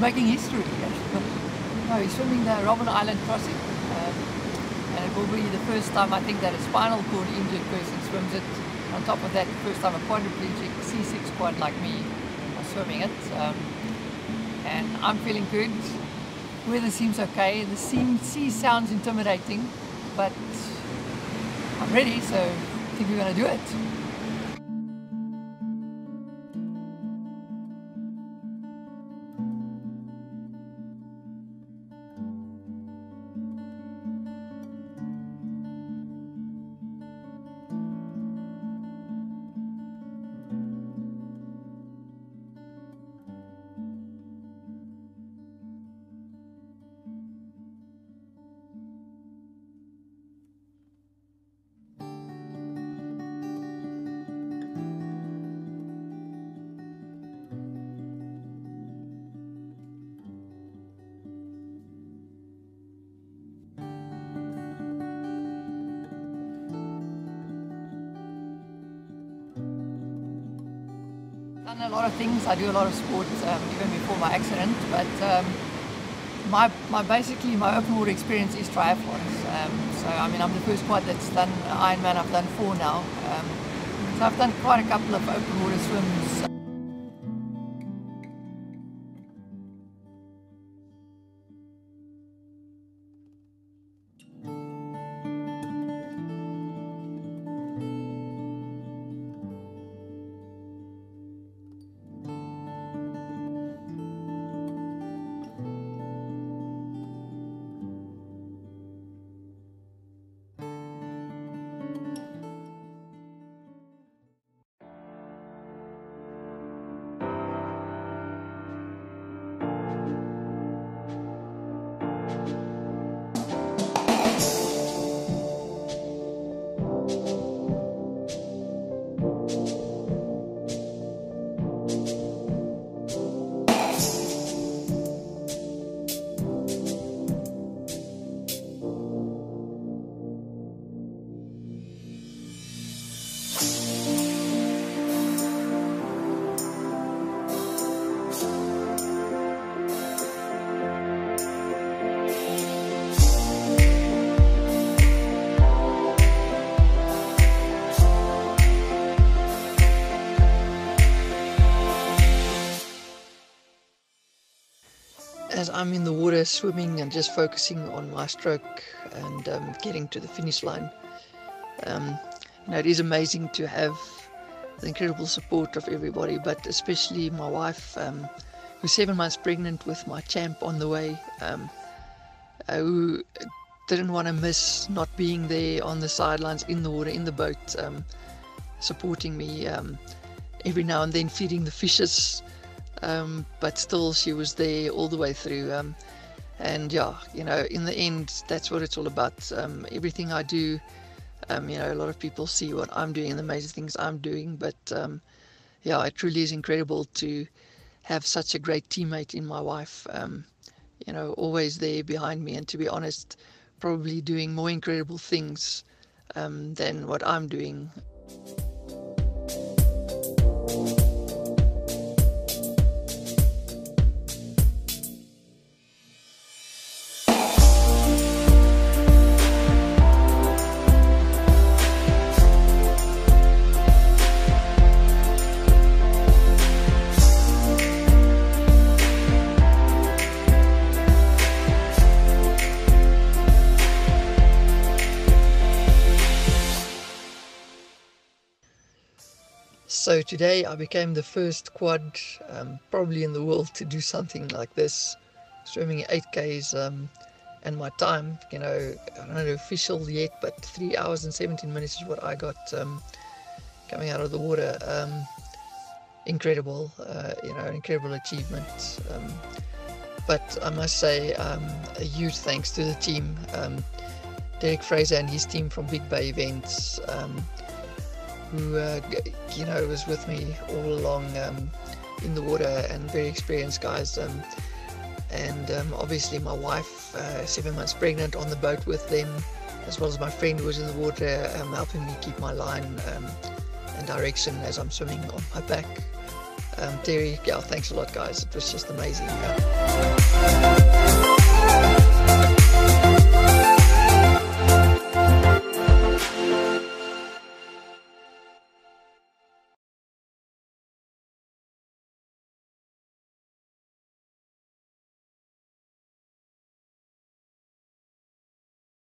making history. no, he's swimming the Robben Island crossing. Um, and it will be the first time I think that a spinal cord injured person swims it. On top of that, first time a quadriplegic C6 quad like me are swimming it. Um, and I'm feeling good. Weather seems okay. The sea sounds intimidating, but I'm ready, so I think we're going to do it. Done a lot of things. I do a lot of sports um, even before my accident, but um, my, my basically my open water experience is triathlons. Um, so I mean I'm the first quad that's done Ironman. I've done four now. Um, so I've done quite a couple of open water swims. As I'm in the water swimming and just focusing on my stroke and um, getting to the finish line. Um, you know, it is amazing to have the incredible support of everybody, but especially my wife, um, who's seven months pregnant with my champ on the way, um, uh, who didn't want to miss not being there on the sidelines in the water, in the boat, um, supporting me um, every now and then, feeding the fishes um, but still she was there all the way through. Um, and yeah, you know, in the end, that's what it's all about. Um, everything I do, um, you know, a lot of people see what I'm doing and the amazing things I'm doing, but um, yeah, it truly is incredible to have such a great teammate in my wife. Um, you know, always there behind me, and to be honest, probably doing more incredible things than what I'm doing. So today I became the first quad um, probably in the world to do something like this, swimming 8Ks um, and my time, you know, I don't know official yet, but 3 hours and 17 minutes is what I got um, coming out of the water. Um, incredible, uh, you know, incredible achievement. Um, but I must say um, a huge thanks to the team, Derek Fraser and his team from Big Bay Events who uh, you know was with me all along um, in the water and very experienced guys. Um, and um, obviously my wife, uh, seven months pregnant, on the boat with them, as well as my friend who was in the water, um, helping me keep my line um, and direction as I'm swimming on my back. Um, Terry, yeah, thanks a lot, guys. It was just amazing.